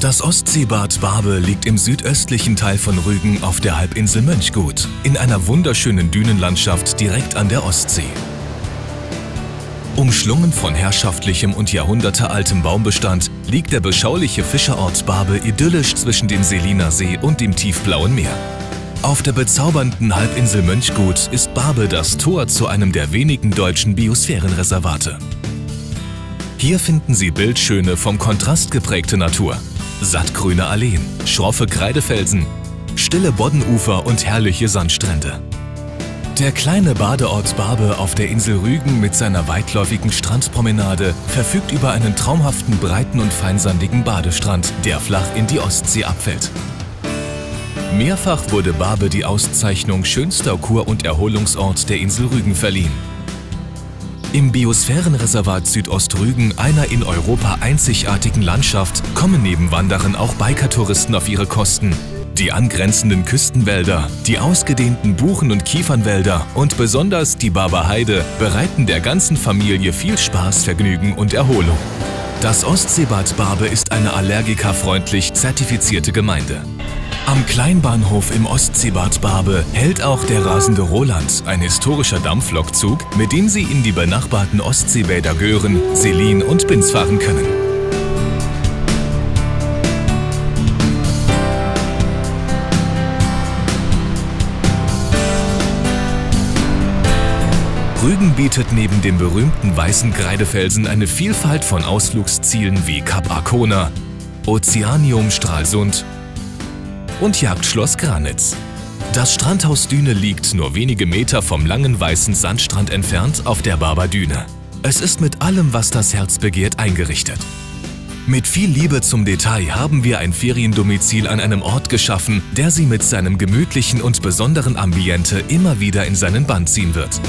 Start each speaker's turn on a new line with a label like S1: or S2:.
S1: Das Ostseebad Barbe liegt im südöstlichen Teil von Rügen auf der Halbinsel Mönchgut, in einer wunderschönen Dünenlandschaft direkt an der Ostsee. Umschlungen von herrschaftlichem und jahrhundertealtem Baumbestand liegt der beschauliche Fischerort Barbe idyllisch zwischen dem Seliner See und dem tiefblauen Meer. Auf der bezaubernden Halbinsel Mönchgut ist Barbe das Tor zu einem der wenigen deutschen Biosphärenreservate. Hier finden Sie bildschöne, vom Kontrast geprägte Natur, sattgrüne Alleen, schroffe Kreidefelsen, stille Boddenufer und herrliche Sandstrände. Der kleine Badeort Barbe auf der Insel Rügen mit seiner weitläufigen Strandpromenade verfügt über einen traumhaften breiten und feinsandigen Badestrand, der flach in die Ostsee abfällt. Mehrfach wurde Barbe die Auszeichnung schönster Kur- und Erholungsort der Insel Rügen verliehen. Im Biosphärenreservat Südostrügen, einer in Europa einzigartigen Landschaft, kommen neben Wandern auch Bikertouristen auf ihre Kosten. Die angrenzenden Küstenwälder, die ausgedehnten Buchen- und Kiefernwälder und besonders die Barberheide bereiten der ganzen Familie viel Spaß, Vergnügen und Erholung. Das Ostseebad Barbe ist eine allergikerfreundlich zertifizierte Gemeinde. Am Kleinbahnhof im Ostseebad Barbe hält auch der rasende Roland, ein historischer Dampflokzug, mit dem Sie in die benachbarten Ostseebäder Göhren, Selin und Binz fahren können. Rügen bietet neben dem berühmten weißen Kreidefelsen eine Vielfalt von Ausflugszielen wie Kap Arkona, Ozeanium Stralsund und Jagdschloss Granitz. Das Strandhaus Düne liegt nur wenige Meter vom langen weißen Sandstrand entfernt auf der Barberdüne. Es ist mit allem, was das Herz begehrt, eingerichtet. Mit viel Liebe zum Detail haben wir ein Feriendomizil an einem Ort geschaffen, der Sie mit seinem gemütlichen und besonderen Ambiente immer wieder in seinen Bann ziehen wird.